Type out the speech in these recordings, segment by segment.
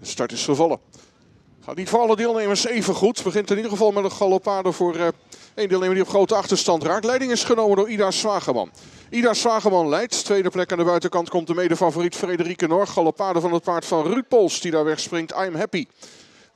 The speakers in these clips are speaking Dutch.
De start is gevallen. Gaat niet voor alle deelnemers even goed. Begint in ieder geval met een galopade voor uh, één deelnemer die op grote achterstand raakt. Leiding is genomen door Ida Zwageman. Ida Zwageman leidt. Tweede plek aan de buitenkant komt de medefavoriet Frederike Norg. Galopade van het paard van Ruud Pols die daar wegspringt. I'm happy.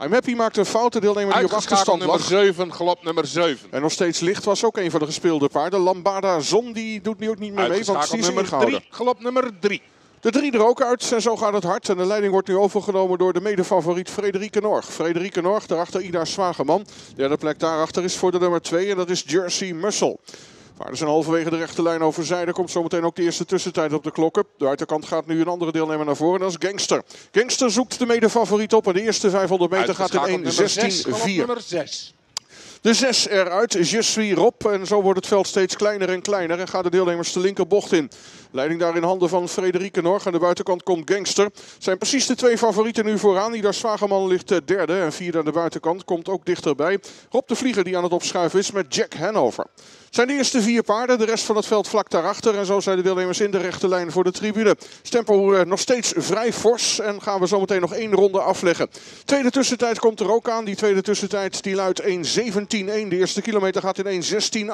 I'm happy maakt een foute deelnemer die op achterstand nummer lag. 7, galop nummer 7. En nog steeds licht was ook een van de gespeelde paarden. Lambada Zon die doet nu ook niet meer mee, want die is nummer ingehouden. 3, galop nummer 3. De drie er ook uit en zo gaat het hard. En de leiding wordt nu overgenomen door de medefavoriet Frederike Norg. Frederike Norg, daarachter Ida Zwageman. De derde plek daarachter is voor de nummer 2 en dat is Jersey Muscle. Paarden zijn halverwege de rechte lijn over zijde. Komt zometeen ook de eerste tussentijd op de klokken. De buitenkant gaat nu een andere deelnemer naar voren. Dat is Gangster. Gangster zoekt de medefavoriet op. En de eerste 500 meter gaat in 1.16.4. nummer 6. De 6 eruit. Je suis Rob. En zo wordt het veld steeds kleiner en kleiner. En gaan de deelnemers de linkerbocht in. Leiding daar in handen van Frederike Norg. Aan de buitenkant komt Gangster. Zijn precies de twee favorieten nu vooraan. Ida Zwageman ligt eh, derde. En vierde aan de buitenkant komt ook dichterbij. Rob de Vlieger die aan het opschuiven is met Jack Hanover. Zijn de eerste vier paarden. De rest van het veld vlak daarachter. En zo zijn de deelnemers in de rechte lijn voor de tribune. Stempo eh, nog steeds vrij fors. En gaan we zometeen nog één ronde afleggen. Tweede tussentijd komt er ook aan. Die tweede tussentijd die luidt 1.17.1. De eerste kilometer gaat in 1.16.8.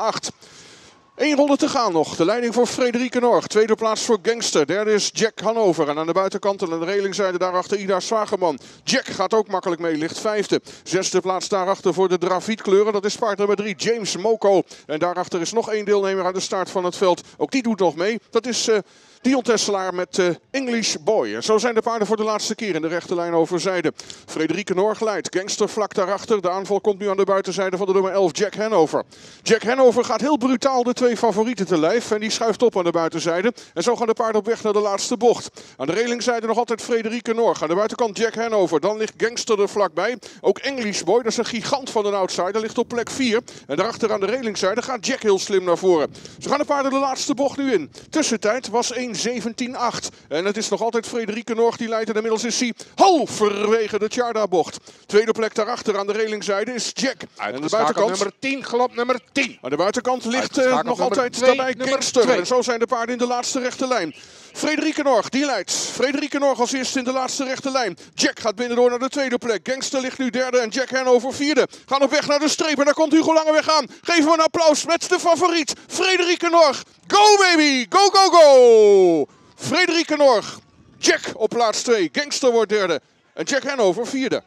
Eén ronde te gaan nog. De leiding voor Frederike Norg. Tweede plaats voor Gangster. Derde is Jack Hanover. En aan de buitenkant en aan de relingzijde daarachter Ida Zwageman. Jack gaat ook makkelijk mee, ligt vijfde. Zesde plaats daarachter voor de Draviet-kleuren. Dat is paard nummer drie, James Moko. En daarachter is nog één deelnemer aan de start van het veld. Ook die doet nog mee. Dat is... Uh, Dion Tesselaar met uh, English Boy. En zo zijn de paarden voor de laatste keer in de rechte lijn overzijde. Frederike Norg leidt. Gangster vlak daarachter. De aanval komt nu aan de buitenzijde van de nummer 11, Jack Hanover. Jack Hanover gaat heel brutaal de twee favorieten te lijf. En die schuift op aan de buitenzijde. En zo gaan de paarden op weg naar de laatste bocht. Aan de relingzijde nog altijd Frederike Norg. Aan de buitenkant Jack Hanover. Dan ligt Gangster er vlakbij. Ook English Boy, dat is een gigant van een outsider, ligt op plek 4. En daarachter aan de relingzijde gaat Jack heel slim naar voren. Ze gaan de paarden de laatste bocht nu in. Tussentijd was 1 17-8. En het is nog altijd Frederike Norg die leidt. En inmiddels is hij halverwege de Tjarda-bocht. Tweede plek daarachter aan de relingzijde is Jack. Aan de buitenkant nummer 10, galop nummer 10. Aan de buitenkant ligt uh, nog altijd twee, daarbij Gangster. En zo zijn de paarden in de laatste rechte lijn. Frederike Norg, die leidt. Frederike Norg als eerste in de laatste rechte lijn. Jack gaat binnendoor naar de tweede plek. Gangster ligt nu derde en Jack Hanover vierde. Gaan op weg naar de streep en daar komt Hugo Langeweg aan. Geef hem een applaus met de favoriet. Frederike Norg. Go baby, go go go. Frederike Norg. Jack op plaats 2. Gangster wordt derde. En Jack Hanover vierde.